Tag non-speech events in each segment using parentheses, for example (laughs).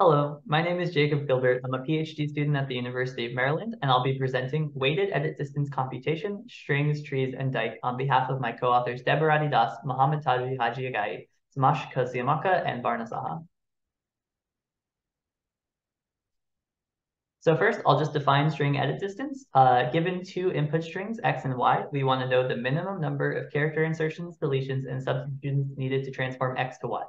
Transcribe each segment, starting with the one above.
Hello, my name is Jacob Gilbert. I'm a PhD student at the University of Maryland, and I'll be presenting weighted edit distance computation, strings, trees, and Dyck on behalf of my co-authors Debarati Das, Mohammed Taji Haji Agai, Tomasz Kociumaka, and Barna Saha. So first, I'll just define string edit distance. Uh, given two input strings, x and y, we want to know the minimum number of character insertions, deletions, and substitutions needed to transform x to y.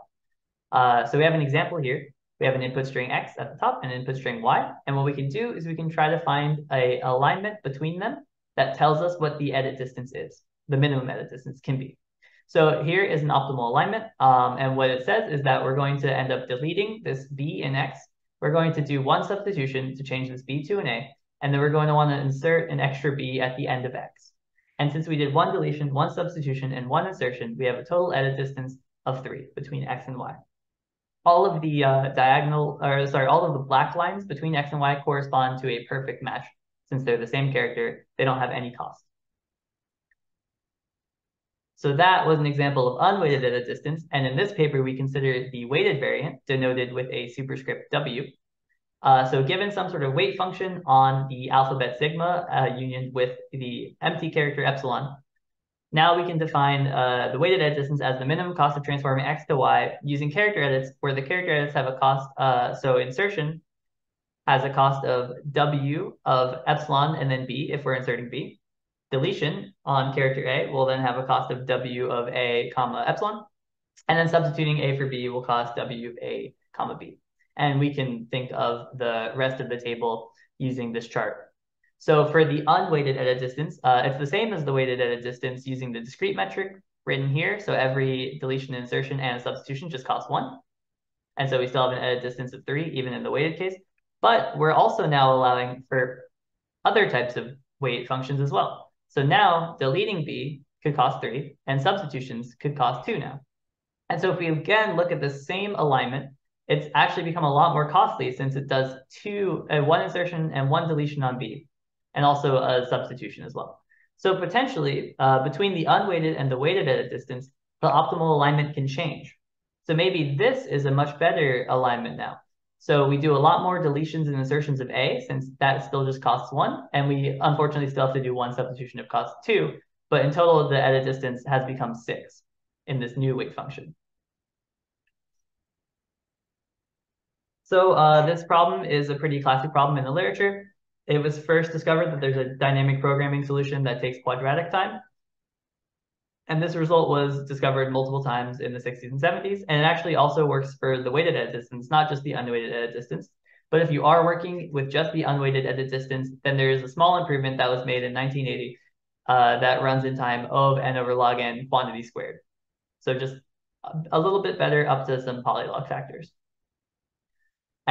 Uh, so we have an example here. We have an input string x at the top and an input string y. And what we can do is we can try to find a alignment between them that tells us what the edit distance is, the minimum edit distance can be. So here is an optimal alignment. Um, and what it says is that we're going to end up deleting this b in x we're going to do one substitution to change this b to an a, and then we're going to want to insert an extra b at the end of x. And since we did one deletion, one substitution, and one insertion, we have a total edit distance of three between x and y. All of the uh, diagonal, or sorry, all of the black lines between x and y correspond to a perfect match. Since they're the same character, they don't have any cost. So that was an example of unweighted edit distance. And in this paper, we consider the weighted variant denoted with a superscript W. Uh, so given some sort of weight function on the alphabet sigma uh, union with the empty character epsilon, now we can define uh, the weighted edit distance as the minimum cost of transforming x to y using character edits where the character edits have a cost. Uh, so insertion has a cost of w of epsilon and then b if we're inserting b deletion on character A will then have a cost of W of A comma epsilon. And then substituting A for B will cost W of A comma B. And we can think of the rest of the table using this chart. So for the unweighted edit distance, uh, it's the same as the weighted edit distance using the discrete metric written here. So every deletion, insertion, and substitution just costs one. And so we still have an edit distance of three, even in the weighted case. But we're also now allowing for other types of weight functions as well. So now deleting B could cost three and substitutions could cost two now. And so if we again look at the same alignment, it's actually become a lot more costly since it does two, uh, one insertion and one deletion on B, and also a substitution as well. So potentially uh, between the unweighted and the weighted edit distance, the optimal alignment can change. So maybe this is a much better alignment now. So we do a lot more deletions and insertions of A since that still just costs one. And we unfortunately still have to do one substitution of cost two. But in total, the edit distance has become six in this new weight function. So uh, this problem is a pretty classic problem in the literature. It was first discovered that there's a dynamic programming solution that takes quadratic time. And this result was discovered multiple times in the 60s and 70s. And it actually also works for the weighted edit distance, not just the unweighted edit distance. But if you are working with just the unweighted edit distance, then there is a small improvement that was made in 1980 uh, that runs in time of n over log n quantity squared. So just a little bit better up to some polylog factors.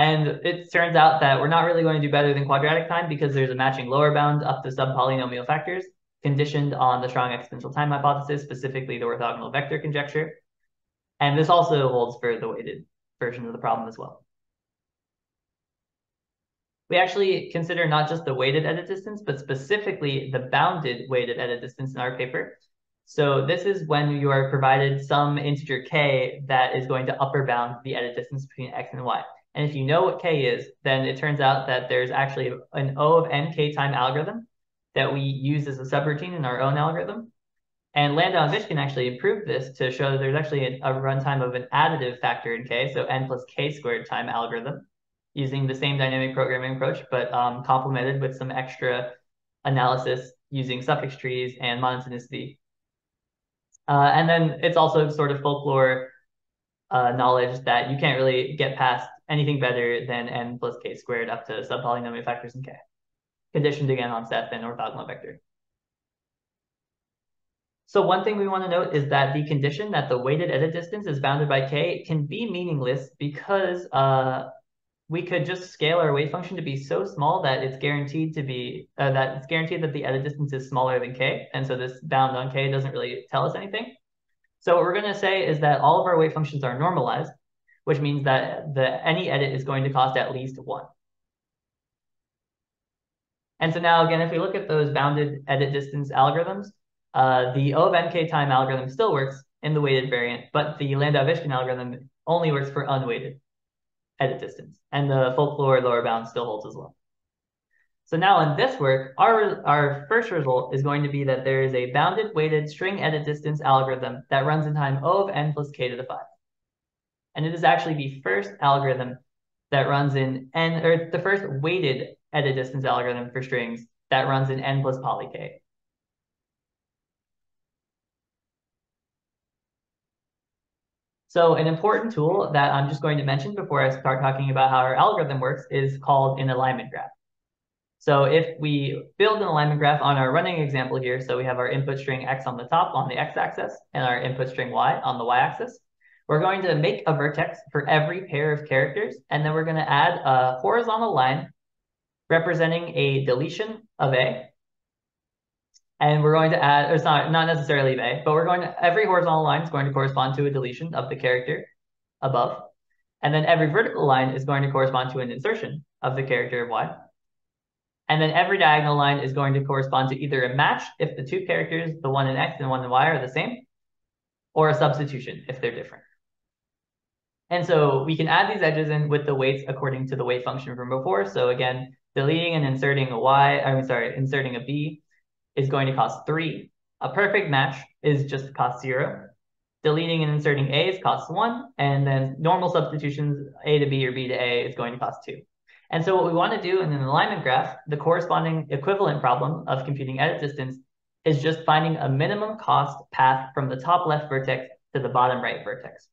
And it turns out that we're not really going to do better than quadratic time because there's a matching lower bound up to subpolynomial factors conditioned on the strong exponential time hypothesis, specifically the orthogonal vector conjecture. And this also holds for the weighted version of the problem as well. We actually consider not just the weighted edit distance, but specifically the bounded weighted edit distance in our paper. So this is when you are provided some integer k that is going to upper bound the edit distance between x and y. And if you know what k is, then it turns out that there's actually an O of nk time algorithm that we use as a subroutine in our own algorithm. And Landau and Vishkin actually improved this to show that there's actually a, a runtime of an additive factor in k, so n plus k squared time algorithm, using the same dynamic programming approach, but um, complemented with some extra analysis using suffix trees and monotonicity. Uh, and then it's also sort of folklore uh, knowledge that you can't really get past anything better than n plus k squared up to subpolynomial factors in k conditioned again on SETH and orthogonal vector. So one thing we want to note is that the condition that the weighted edit distance is bounded by k can be meaningless because uh, we could just scale our weight function to be so small that it's guaranteed to be uh, that it's guaranteed that the edit distance is smaller than k, and so this bound on k doesn't really tell us anything. So what we're going to say is that all of our weight functions are normalized, which means that the any edit is going to cost at least one. And so now again, if we look at those bounded edit distance algorithms, uh, the O of nk time algorithm still works in the weighted variant, but the Landau-Vishkin algorithm only works for unweighted. edit distance, and the folklore lower bound still holds as well. So now in this work, our, our first result is going to be that there is a bounded weighted string edit distance algorithm that runs in time O of n plus k to the 5. And it is actually the first algorithm that runs in n, or the first weighted edit distance algorithm for strings that runs in n plus poly k. So an important tool that I'm just going to mention before I start talking about how our algorithm works is called an alignment graph. So if we build an alignment graph on our running example here, so we have our input string x on the top on the x-axis and our input string y on the y-axis, we're going to make a vertex for every pair of characters, and then we're going to add a horizontal line representing a deletion of a. And we're going to add, it's not, not necessarily a, but we're going to, every horizontal line is going to correspond to a deletion of the character above. And then every vertical line is going to correspond to an insertion of the character of y. And then every diagonal line is going to correspond to either a match if the two characters, the one in X and one in Y are the same, or a substitution if they're different. And so we can add these edges in with the weights according to the weight function from before. So again, deleting and inserting a Y, I'm sorry, inserting a B is going to cost three. A perfect match is just cost zero. Deleting and inserting A is cost one. And then normal substitutions, A to B or B to A is going to cost two. And so what we want to do in an alignment graph, the corresponding equivalent problem of computing edit distance is just finding a minimum cost path from the top left vertex to the bottom right vertex.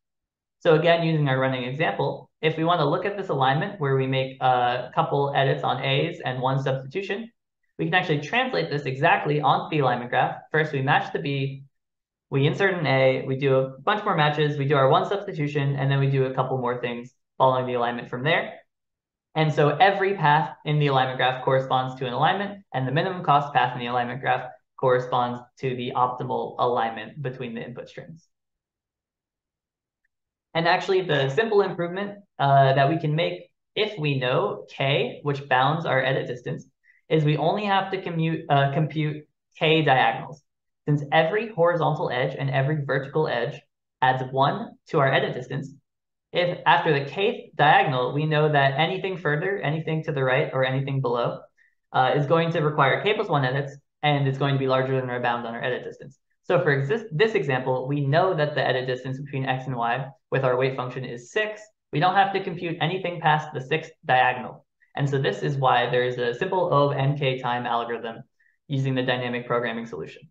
So again, using our running example, if we want to look at this alignment where we make a couple edits on A's and one substitution, we can actually translate this exactly onto the alignment graph. First, we match the B, we insert an A, we do a bunch more matches, we do our one substitution, and then we do a couple more things following the alignment from there. And so every path in the alignment graph corresponds to an alignment, and the minimum cost path in the alignment graph corresponds to the optimal alignment between the input strings. And actually, the simple improvement uh, that we can make if we know k, which bounds our edit distance, is we only have to commute, uh, compute k diagonals. Since every horizontal edge and every vertical edge adds one to our edit distance, if after the kth diagonal, we know that anything further, anything to the right or anything below, uh, is going to require k plus one edits, and it's going to be larger than our bound on our edit distance. So for this example, we know that the edit distance between x and y with our weight function is six. We don't have to compute anything past the sixth diagonal. And so this is why there is a simple O of nk time algorithm using the dynamic programming solution.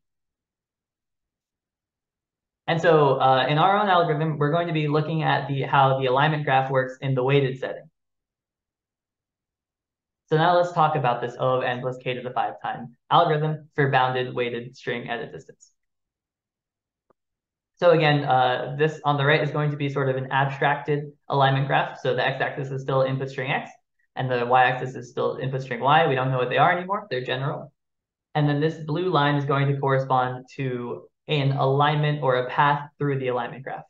And so uh, in our own algorithm, we're going to be looking at the how the alignment graph works in the weighted setting. So now let's talk about this O of n plus k to the 5 time algorithm for bounded weighted string edit distance. So again, uh, this on the right is going to be sort of an abstracted alignment graph. So the x-axis is still input string x, and the y-axis is still input string y. We don't know what they are anymore. They're general. And then this blue line is going to correspond to an alignment or a path through the alignment graph.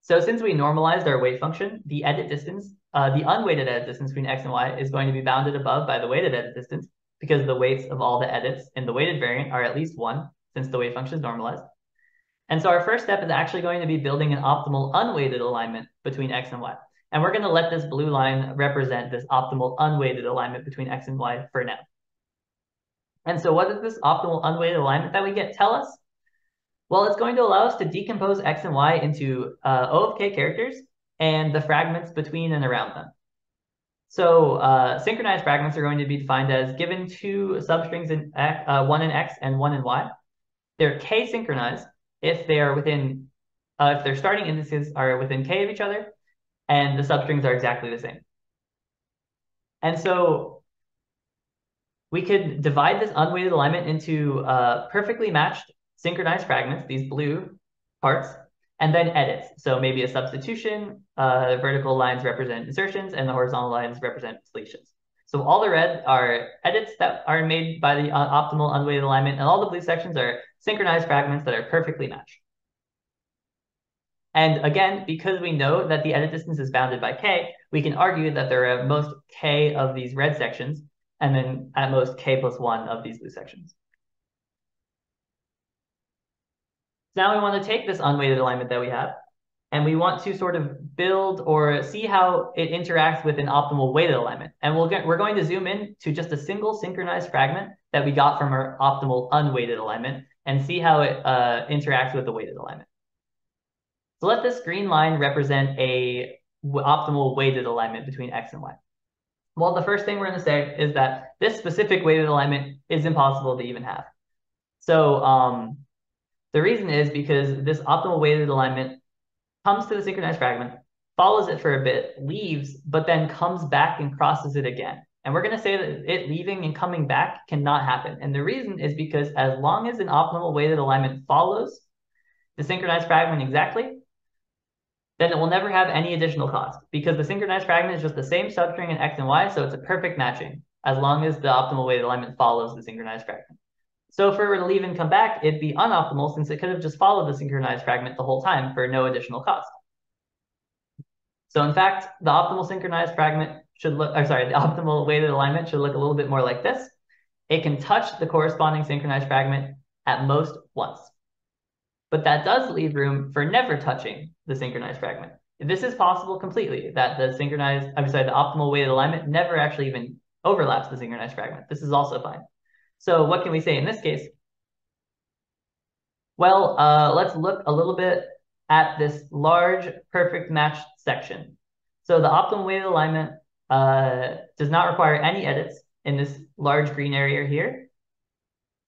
So since we normalized our weight function, the edit distance, uh, the unweighted edit distance between x and y is going to be bounded above by the weighted edit distance because the weights of all the edits in the weighted variant are at least one since the weight function is normalized. And so our first step is actually going to be building an optimal unweighted alignment between x and y. And we're going to let this blue line represent this optimal unweighted alignment between x and y for now. And so what does this optimal unweighted alignment that we get tell us? Well, it's going to allow us to decompose x and y into uh, O of k characters and the fragments between and around them. So uh, synchronized fragments are going to be defined as given two substrings in x, uh, one in x and one in y. They're k synchronized if they are within, uh, if their starting indices are within k of each other, and the substrings are exactly the same. And so we could divide this unweighted alignment into uh, perfectly matched synchronized fragments, these blue parts, and then edits. So maybe a substitution, uh, vertical lines represent insertions, and the horizontal lines represent deletions. So all the red are edits that are made by the uh, optimal unweighted alignment, and all the blue sections are synchronized fragments that are perfectly matched. And again, because we know that the edit distance is bounded by k, we can argue that there are at most k of these red sections and then at most k plus one of these blue sections. Now we want to take this unweighted alignment that we have, and we want to sort of build or see how it interacts with an optimal weighted alignment. And we'll get, we're going to zoom in to just a single synchronized fragment that we got from our optimal unweighted alignment and see how it uh, interacts with the weighted alignment. So let this green line represent a optimal weighted alignment between X and Y. Well, the first thing we're going to say is that this specific weighted alignment is impossible to even have. So um, the reason is because this optimal weighted alignment comes to the synchronized fragment, follows it for a bit, leaves, but then comes back and crosses it again. And we're going to say that it leaving and coming back cannot happen. And the reason is because as long as an optimal weighted alignment follows the synchronized fragment exactly, then it will never have any additional cost because the synchronized fragment is just the same substring in X and Y, so it's a perfect matching as long as the optimal weighted alignment follows the synchronized fragment. So if it were to leave and come back, it'd be unoptimal since it could have just followed the synchronized fragment the whole time for no additional cost. So in fact, the optimal synchronized fragment should look, or sorry, the (laughs) optimal weighted alignment should look a little bit more like this. It can touch the corresponding synchronized fragment at most once. But that does leave room for never touching the synchronized fragment. This is possible completely, that the synchronized, I'm sorry, the optimal weighted alignment never actually even overlaps the synchronized fragment. This is also fine. So what can we say in this case? Well, uh, let's look a little bit at this large perfect match section. So the optimal weighted alignment uh, does not require any edits in this large green area here.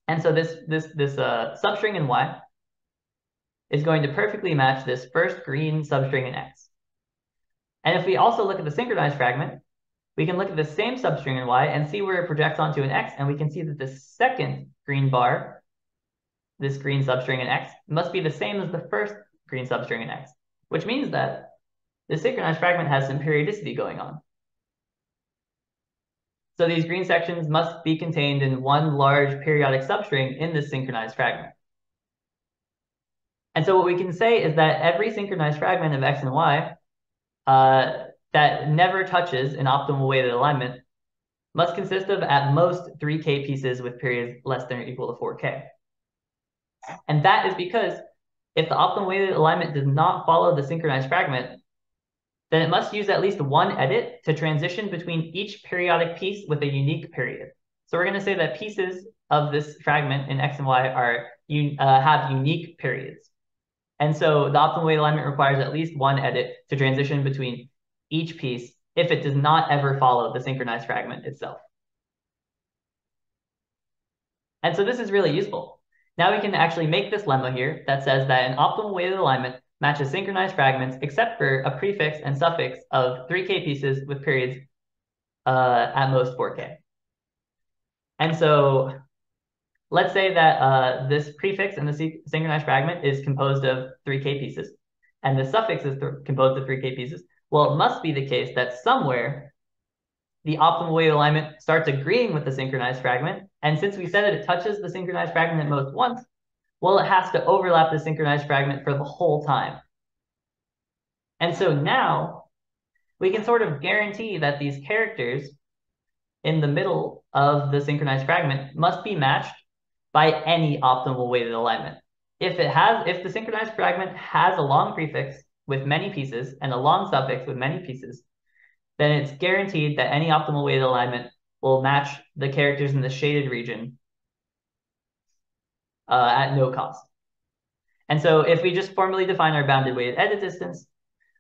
And so this, this, this uh, substring in Y is going to perfectly match this first green substring in X. And if we also look at the synchronized fragment, we can look at the same substring in Y and see where it projects onto an X, and we can see that the second green bar, this green substring in X, must be the same as the first green substring in X, which means that the synchronized fragment has some periodicity going on. So these green sections must be contained in one large periodic substring in this synchronized fragment. And so what we can say is that every synchronized fragment of X and Y uh, that never touches an optimal weighted alignment must consist of at most 3K pieces with periods less than or equal to 4K. And that is because if the optimal weighted alignment does not follow the synchronized fragment, then it must use at least one edit to transition between each periodic piece with a unique period. So we're going to say that pieces of this fragment in X and Y are uh, have unique periods. And so the optimal weighted alignment requires at least one edit to transition between each piece if it does not ever follow the synchronized fragment itself. And so this is really useful. Now we can actually make this lemma here that says that an optimal weighted alignment matches synchronized fragments except for a prefix and suffix of 3K pieces with periods uh, at most 4K. And so let's say that uh, this prefix in the synchronized fragment is composed of 3K pieces, and the suffix is composed of 3K pieces. Well, it must be the case that somewhere the optimal weight alignment starts agreeing with the synchronized fragment. And since we said that it touches the synchronized fragment at most once, well, it has to overlap the synchronized fragment for the whole time. And so now we can sort of guarantee that these characters in the middle of the synchronized fragment must be matched by any optimal weighted alignment. If it has, if the synchronized fragment has a long prefix with many pieces and a long suffix with many pieces, then it's guaranteed that any optimal weighted alignment will match the characters in the shaded region uh, at no cost. And so if we just formally define our bounded weighted edit distance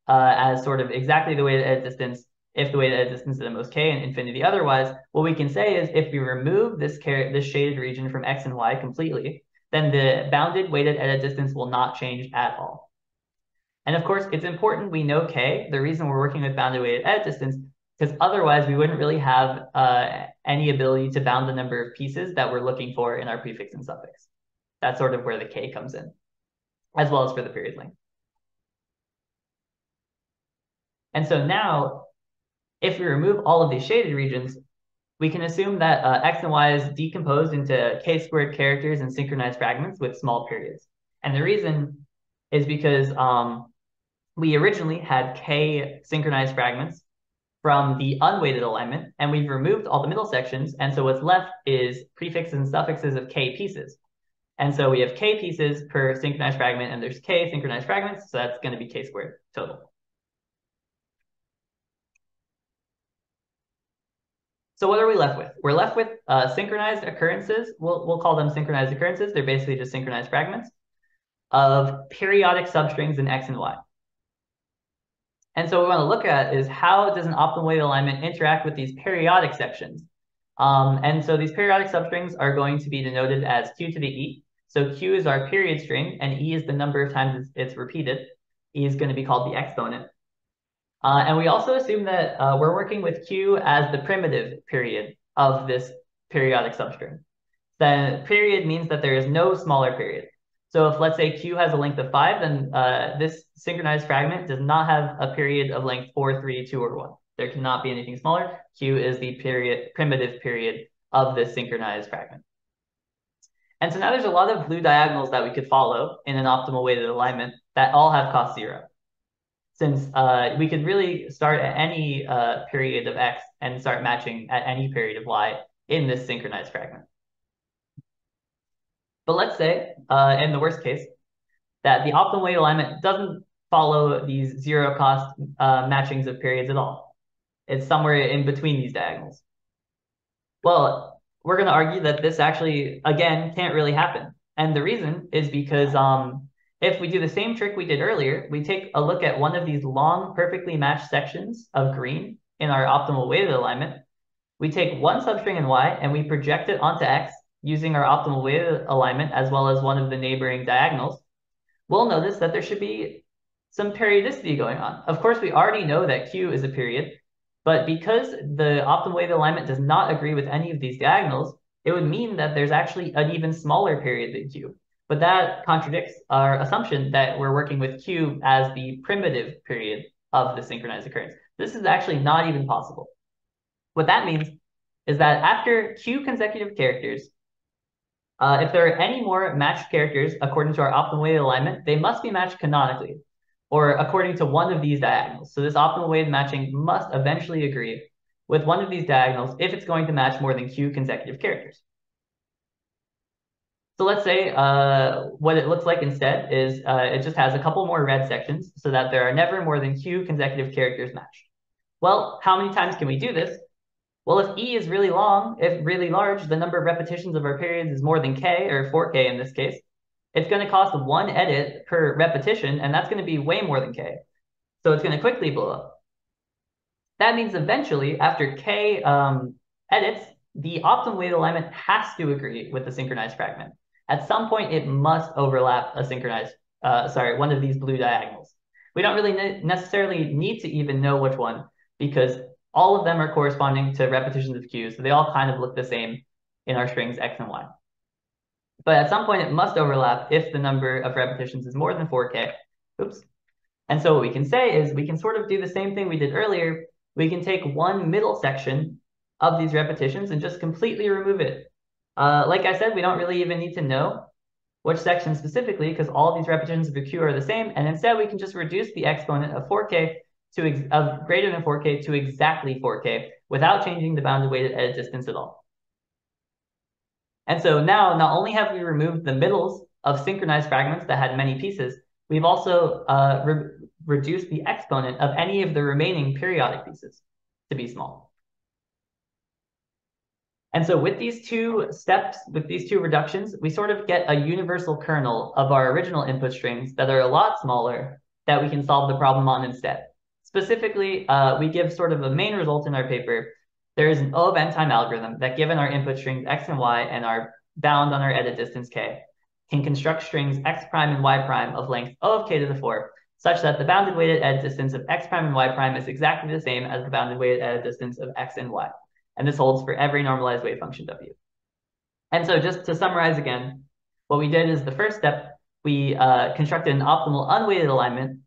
uh, as sort of exactly the weighted edit distance, if the weighted edit distance is at most k and infinity otherwise, what we can say is if we remove this, this shaded region from x and y completely, then the bounded weighted edit distance will not change at all. And of course, it's important we know K, the reason we're working with bounded weighted edit distance, because otherwise we wouldn't really have uh, any ability to bound the number of pieces that we're looking for in our prefix and suffix. That's sort of where the K comes in, as well as for the period length. And so now, if we remove all of these shaded regions, we can assume that uh, X and Y is decomposed into K squared characters and synchronized fragments with small periods. And the reason is because um, we originally had k synchronized fragments from the unweighted alignment, and we've removed all the middle sections, and so what's left is prefixes and suffixes of k pieces. And so we have k pieces per synchronized fragment, and there's k synchronized fragments, so that's going to be k squared total. So what are we left with? We're left with uh, synchronized occurrences. We'll, we'll call them synchronized occurrences. They're basically just synchronized fragments of periodic substrings in X and Y. And so what we want to look at is how does an optimal weighted alignment interact with these periodic sections? Um, and so these periodic substrings are going to be denoted as Q to the E. So Q is our period string, and E is the number of times it's, it's repeated. E is going to be called the exponent. Uh, and we also assume that uh, we're working with Q as the primitive period of this periodic substring. The period means that there is no smaller period. So if let's say Q has a length of five, then uh, this synchronized fragment does not have a period of length four, three, two, or one. There cannot be anything smaller. Q is the period primitive period of this synchronized fragment. And so now there's a lot of blue diagonals that we could follow in an optimal weighted alignment that all have cost zero since uh, we could really start at any uh, period of x and start matching at any period of y in this synchronized fragment. But let's say, uh, in the worst case, that the optimal weight alignment doesn't follow these zero cost uh, matchings of periods at all. It's somewhere in between these diagonals. Well, we're going to argue that this actually, again, can't really happen. And the reason is because um, if we do the same trick we did earlier, we take a look at one of these long, perfectly matched sections of green in our optimal weighted alignment. We take one substring in Y and we project it onto X using our optimal weighted alignment as well as one of the neighboring diagonals. We'll notice that there should be some periodicity going on. Of course, we already know that Q is a period, but because the optimal weighted alignment does not agree with any of these diagonals, it would mean that there's actually an even smaller period than Q. But that contradicts our assumption that we're working with Q as the primitive period of the synchronized occurrence. This is actually not even possible. What that means is that after Q consecutive characters, uh, if there are any more matched characters according to our optimal weighted alignment, they must be matched canonically or according to one of these diagonals. So this optimal weighted matching must eventually agree with one of these diagonals if it's going to match more than Q consecutive characters. So let's say uh, what it looks like instead is uh, it just has a couple more red sections so that there are never more than q consecutive characters matched. Well, how many times can we do this? Well, if E is really long, if really large, the number of repetitions of our periods is more than K, or 4K in this case, it's going to cost one edit per repetition, and that's going to be way more than K. So it's going to quickly blow up. That means eventually, after K um, edits, the optimal weight alignment has to agree with the synchronized fragment. At some point, it must overlap a synchronized, uh, sorry, one of these blue diagonals. We don't really ne necessarily need to even know which one because all of them are corresponding to repetitions of Q, so they all kind of look the same in our strings X and Y. But at some point, it must overlap if the number of repetitions is more than 4K. Oops. And so what we can say is we can sort of do the same thing we did earlier. We can take one middle section of these repetitions and just completely remove it uh, like I said, we don't really even need to know which section specifically because all these repetitions of the Q are the same. And instead, we can just reduce the exponent of 4K to of greater than 4K to exactly 4K without changing the bounded weighted edit distance at all. And so now, not only have we removed the middles of synchronized fragments that had many pieces, we've also uh, re reduced the exponent of any of the remaining periodic pieces to be small. And so with these two steps, with these two reductions, we sort of get a universal kernel of our original input strings that are a lot smaller that we can solve the problem on instead. Specifically, uh, we give sort of a main result in our paper. There is an O of n time algorithm that given our input strings x and y and our bound on our edit distance k, can construct strings x prime and y prime of length O of k to the 4, such that the bounded weighted edit distance of x prime and y prime is exactly the same as the bounded weighted edit distance of x and y. And this holds for every normalized weight function W. And so just to summarize again, what we did is the first step, we uh, constructed an optimal unweighted alignment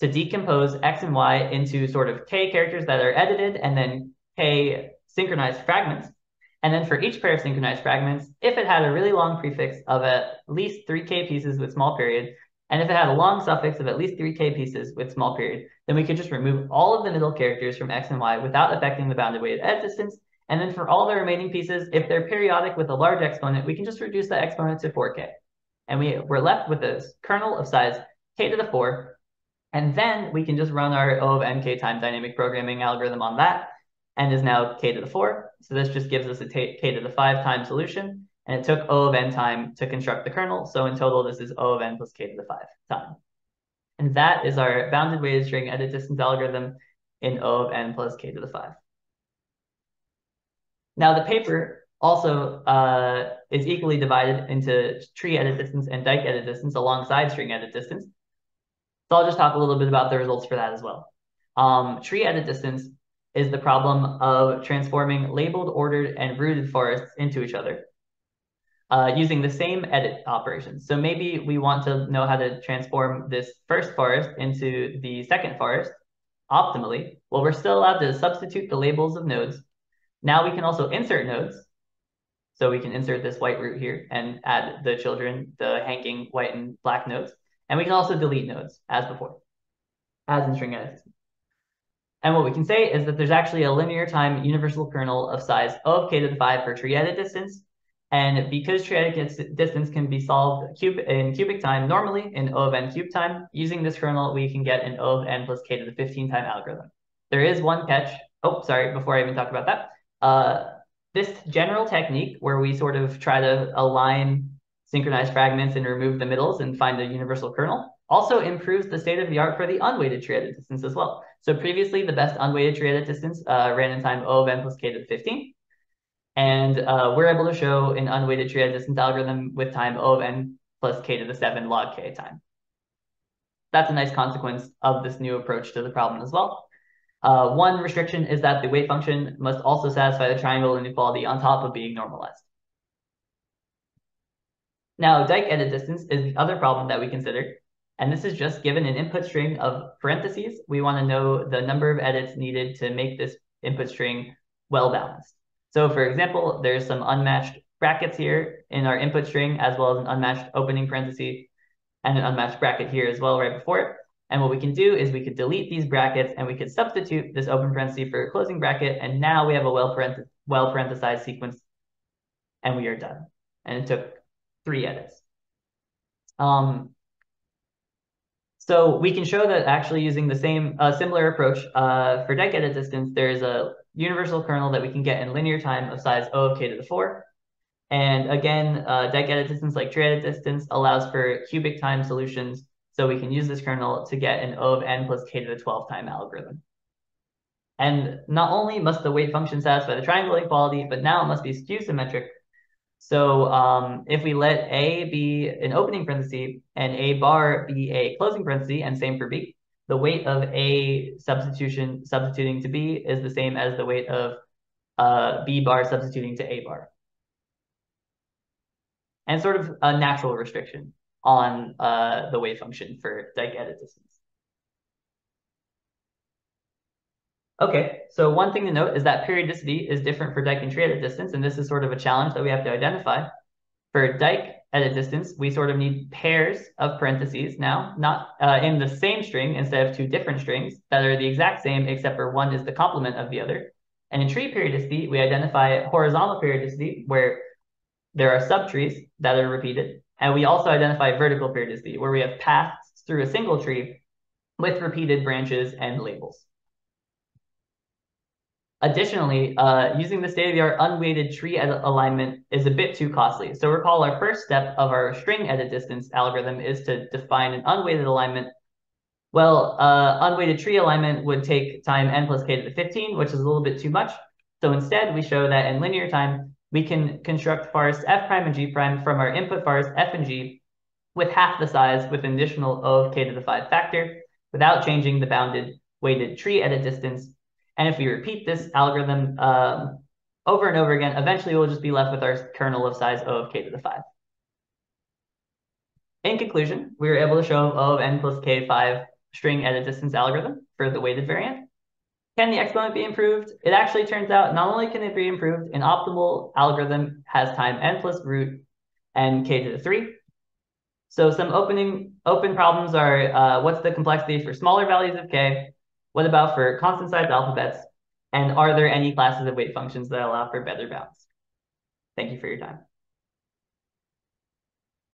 to decompose x and y into sort of k characters that are edited and then k synchronized fragments. And then for each pair of synchronized fragments, if it had a really long prefix of at least 3k pieces with small period, and if it had a long suffix of at least 3k pieces with small period, then we could just remove all of the middle characters from x and y without affecting the bounded weighted edit distance, And then for all the remaining pieces, if they're periodic with a large exponent, we can just reduce that exponent to 4k. And we, we're left with a kernel of size k to the 4. And then we can just run our O of nk time dynamic programming algorithm on that. And is now k to the 4. So this just gives us a k to the 5 time solution. And it took O of n time to construct the kernel. So in total, this is O of n plus k to the 5 time. And that is our bounded weighted string edit distance algorithm in O of n plus k to the 5. Now the paper also uh, is equally divided into tree edit distance and Dyck edit distance alongside string edit distance. So I'll just talk a little bit about the results for that as well. Um, tree edit distance is the problem of transforming labeled, ordered, and rooted forests into each other uh, using the same edit operations. So maybe we want to know how to transform this first forest into the second forest optimally. Well, we're still allowed to substitute the labels of nodes now we can also insert nodes. So we can insert this white root here and add the children, the hanging white and black nodes. And we can also delete nodes as before, as in string edit. And what we can say is that there's actually a linear time universal kernel of size O of k to the 5 for tree edit distance. And because tree edit distance can be solved in cubic time normally in O of n cube time, using this kernel, we can get an O of n plus k to the 15 time algorithm. There is one catch. Oh, sorry, before I even talk about that. Uh, this general technique where we sort of try to align synchronized fragments and remove the middles and find a universal kernel also improves the state of the art for the unweighted tree edit distance as well. So previously, the best unweighted tree edit distance uh, ran in time O of n plus k to the 15. And uh, we're able to show an unweighted tree edit distance algorithm with time O of n plus k to the 7 log k time. That's a nice consequence of this new approach to the problem as well. Uh, one restriction is that the weight function must also satisfy the triangle inequality on top of being normalized. Now, Dyck edit distance is the other problem that we consider. And this is just given an input string of parentheses. We want to know the number of edits needed to make this input string well balanced. So for example, there's some unmatched brackets here in our input string, as well as an unmatched opening parenthesis and an unmatched bracket here as well right before it. And what we can do is we could delete these brackets and we could substitute this open parenthesis for a closing bracket. And now we have a well, parenth well parenthesized sequence and we are done. And it took three edits. Um, so we can show that actually using the same uh, similar approach uh, for Dyck edit distance, there is a universal kernel that we can get in linear time of size O of k to the 4. And again, uh, Dyck edit distance like tree edit distance allows for cubic time solutions so we can use this kernel to get an O of n plus k to the 12 time algorithm. And not only must the weight function satisfy the triangle equality, but now it must be skew symmetric. So um, if we let A be an opening parenthesis and A bar be a closing parenthesis, and same for B, the weight of A substitution substituting to B is the same as the weight of uh, B bar substituting to A bar. And sort of a natural restriction on uh, the weight function for Dyck edit distance. Okay, so one thing to note is that periodicity is different for Dyck and tree edit distance, and this is sort of a challenge that we have to identify. For Dyck at a distance, we sort of need pairs of parentheses now, not uh, in the same string instead of two different strings that are the exact same, except for one is the complement of the other. And in tree periodicity, we identify horizontal periodicity, where there are subtrees that are repeated, and we also identify vertical periodicity, where we have paths through a single tree with repeated branches and labels. Additionally, uh, using the state-of-the-art unweighted tree alignment is a bit too costly. So recall our first step of our string edit distance algorithm is to define an unweighted alignment. Well, uh, unweighted tree alignment would take time n plus k to the 15, which is a little bit too much. So instead, we show that in linear time, we can construct forests f prime and g prime from our input forests f and g with half the size with an additional O of k to the 5 factor without changing the bounded weighted tree edit distance. And if we repeat this algorithm um, over and over again, eventually we'll just be left with our kernel of size O of k to the 5. In conclusion, we were able to show O of n plus k 5 string edit distance algorithm for the weighted variant. Can the exponent be improved? It actually turns out not only can it be improved, an optimal algorithm has time n plus root n k to the 3. So some opening open problems are uh, what's the complexity for smaller values of k? What about for constant sized alphabets? And are there any classes of weight functions that allow for better bounds? Thank you for your time.